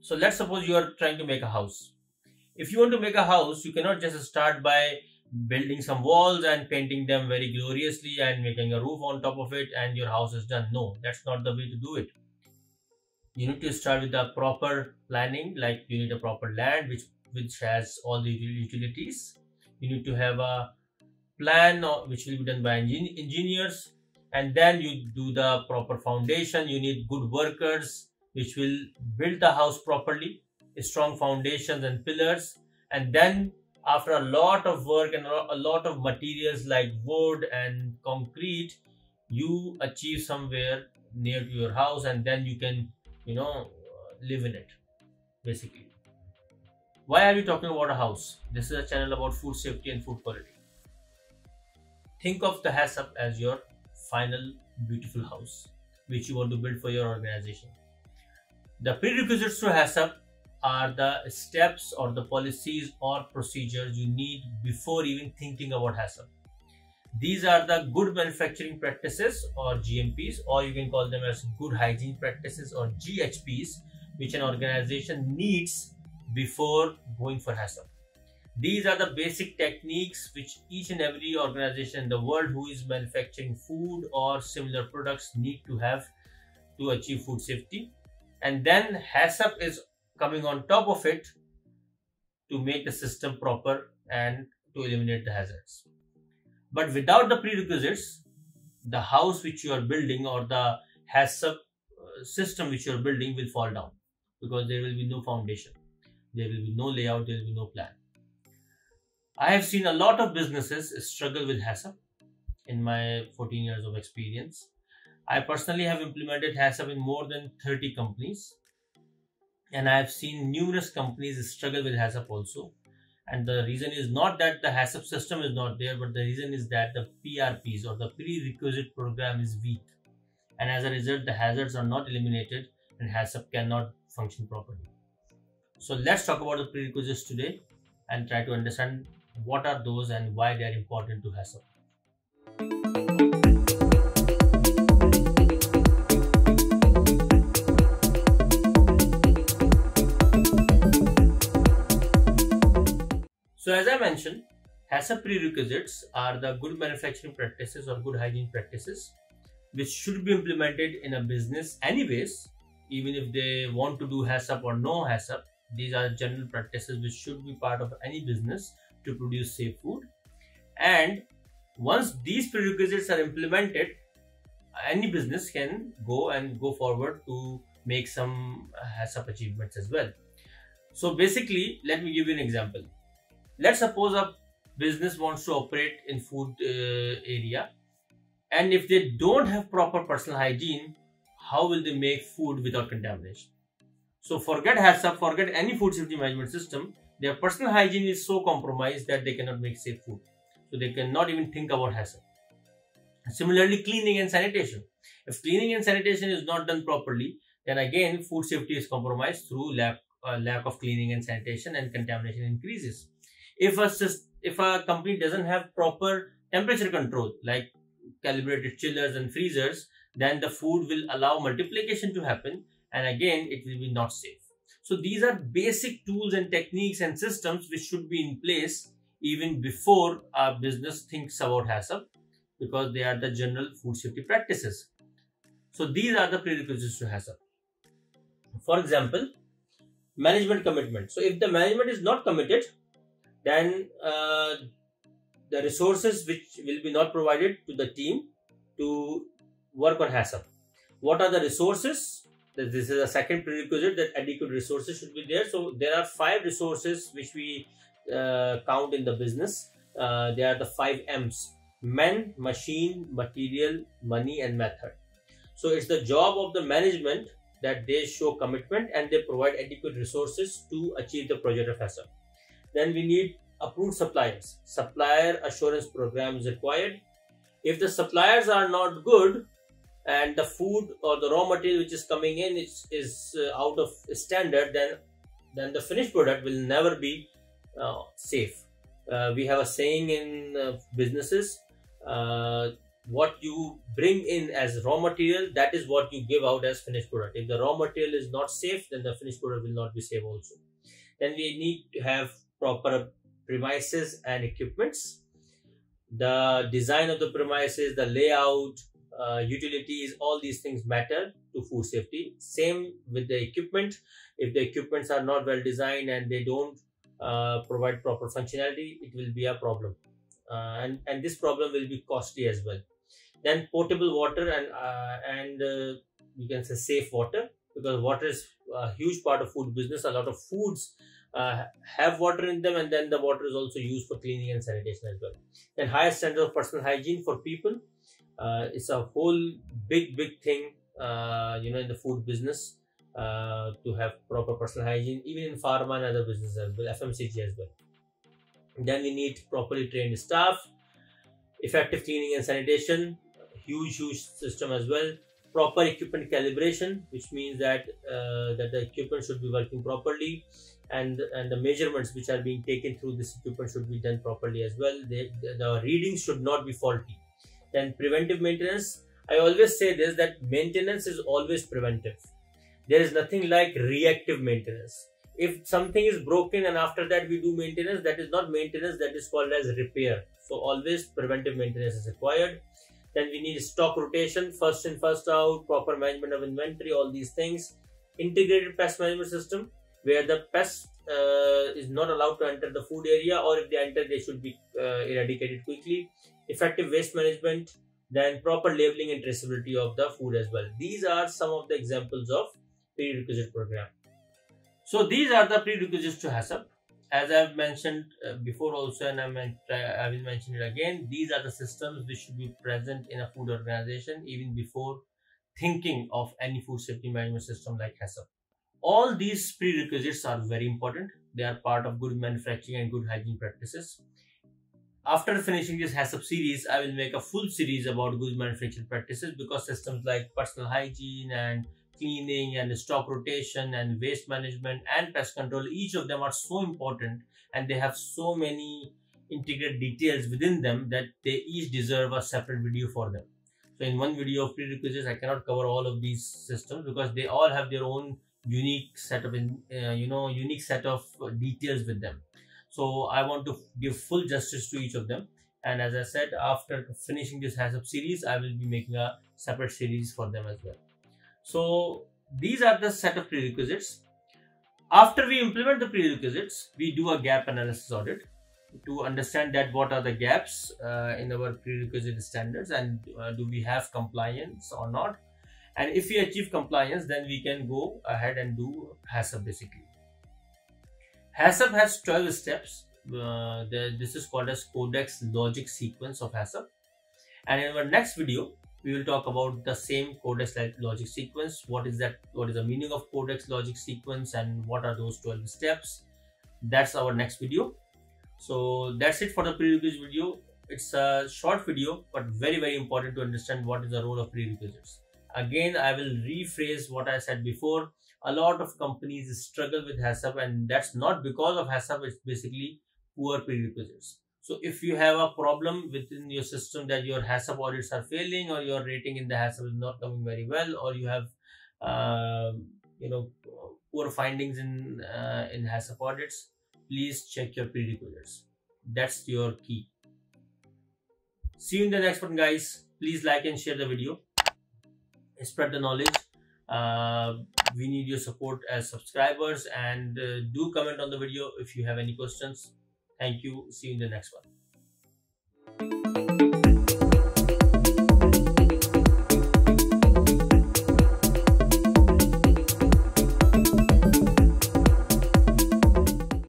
So let's suppose you are trying to make a house. If you want to make a house, you cannot just start by building some walls and painting them very gloriously and making a roof on top of it and your house is done. No, that's not the way to do it. You need to start with the proper planning, like you need a proper land which which has all the utilities. You need to have a plan which will be done by engineers and then you do the proper foundation. You need good workers which will build the house properly, strong foundations and pillars and then after a lot of work and a lot of materials like wood and concrete you achieve somewhere near to your house and then you can you know live in it basically. Why are we talking about a house? This is a channel about food safety and food quality. Think of the HACCP as your final beautiful house which you want to build for your organization the prerequisites to HACCP are the steps or the policies or procedures you need before even thinking about HACCP. These are the good manufacturing practices or GMPs or you can call them as good hygiene practices or GHPs which an organization needs before going for HACCP. These are the basic techniques which each and every organization in the world who is manufacturing food or similar products need to have to achieve food safety. And then HACCP is coming on top of it to make the system proper and to eliminate the hazards. But without the prerequisites, the house which you are building or the HACCP uh, system which you are building will fall down because there will be no foundation, there will be no layout, there will be no plan. I have seen a lot of businesses struggle with HACCP in my 14 years of experience. I personally have implemented HACCP in more than 30 companies and I have seen numerous companies struggle with HACCP also. And the reason is not that the HACCP system is not there, but the reason is that the PRPs or the prerequisite program is weak. And as a result, the hazards are not eliminated and HACCP cannot function properly. So let's talk about the prerequisites today and try to understand what are those and why they are important to HACCP. So as I mentioned, HACCP prerequisites are the good manufacturing practices or good hygiene practices which should be implemented in a business anyways, even if they want to do HACCP or no HACCP. These are general practices which should be part of any business to produce safe food. And once these prerequisites are implemented, any business can go and go forward to make some HACCP achievements as well. So basically, let me give you an example let's suppose a business wants to operate in food uh, area. And if they don't have proper personal hygiene how will they make food without contamination? So forget HACCP, forget any food safety management system. Their personal hygiene is so compromised that they cannot make safe food. So they cannot even think about HACCP. similarly cleaning and sanitation. If cleaning and sanitation is not done properly then again food safety is compromised through lack, uh, lack of cleaning and sanitation and contamination increases if a if a company doesn't have proper temperature control like calibrated chillers and freezers then the food will allow multiplication to happen and again it will be not safe so these are basic tools and techniques and systems which should be in place even before a business thinks about HACCP because they are the general food safety practices. So these are the prerequisites to HACCP. For example, management commitment. So if the management is not committed, then uh, the resources which will be not provided to the team to work on HACCP. What are the resources? This is a second prerequisite that adequate resources should be there. So there are five resources which we uh, count in the business. Uh, they are the five M's: men, machine, material, money, and method. So it's the job of the management that they show commitment and they provide adequate resources to achieve the project of HACCP. Then we need approved suppliers. Supplier assurance program is required. If the suppliers are not good and the food or the raw material which is coming in is, is uh, out of standard, then then the finished product will never be uh, safe. Uh, we have a saying in uh, businesses: uh, what you bring in as raw material that is what you give out as finished product if the raw material is not safe then the finished product will not be safe also then we need to have proper premises and equipments. The design of the premises the layout uh, utilities all these things matter to food safety. Same with the equipment. If the equipments are not well designed and they don't uh, provide proper functionality it will be a problem. Uh, and and this problem will be costly as well. Then potable water and uh, and uh, you can say safe water because water is a huge part of food business. A lot of foods uh, have water in them and then the water is also used for cleaning and sanitation as well. And higher standard of personal hygiene for people uh, it's a whole big big thing uh, you know in the food business uh, to have proper personal hygiene even in pharma and other businesses as well fmcg as well. Then we need properly trained staff effective cleaning and sanitation huge huge system as well proper equipment calibration which means that uh, that the equipment should be working properly and and the measurements which are being taken through this equipment should be done properly as well. The, the readings should not be faulty. Then preventive maintenance. I always say this that maintenance is always preventive. There is nothing like reactive maintenance. If something is broken and after that we do maintenance that is not maintenance that is called as repair. So always preventive maintenance is required then we need stock rotation first in first out proper management of inventory all these things. Integrated pest management system where the pest uh, is not allowed to enter the food area or if they enter they should be uh, eradicated quickly. Effective waste management then proper labeling and traceability of the food as well. These are some of the examples of prerequisite program. So these are the prerequisites to HACCP as I've mentioned uh, before also and I, will mention it again these are the systems which should be present in a food organization even before thinking of any food safety management system like HACCP. All these prerequisites are very important. They are part of good manufacturing and good hygiene practices. After finishing this HACCP series, I will make a full series about good manufacturing practices because systems like personal hygiene and cleaning and stock rotation and waste management and pest control each of them are so important and they have so many integrated details within them that they each deserve a separate video for them. So in one video of prerequisites i cannot cover all of these systems because they all have their own unique set of uh, you know unique set of details with them. So i want to give full justice to each of them. And as i said after finishing this HACCP series i will be making a separate series for them as well so these are the set of prerequisites. After we implement the prerequisites, we do a gap analysis audit to understand that what are the gaps uh, in our prerequisite standards and uh, do we have compliance or not. And if we achieve compliance, then we can go ahead and do HACCP basically. HACCP has 12 steps. Uh, the, this is called as Codex Logic Sequence of HACCP. And in our next video, we will talk about the same codex logic sequence. What is that? What is the meaning of codex logic sequence and what are those 12 steps? That's our next video. So that's it for the prerequisite video. It's a short video but very very important to understand what is the role of prerequisites. Again i will rephrase what i said before. A lot of companies struggle with HACCP and that's not because of HACCP it's basically poor prerequisites so if you have a problem within your system that your HACCP audits are failing or your rating in the HACCP is not coming very well or you have uh, you know poor findings in uh, in HACCP audits, please check your prerequisites. That's your key. See you in the next one guys. Please like and share the video. Spread the knowledge. Uh, we need your support as subscribers and uh, do comment on the video if you have any questions Thank you. See you in the next one.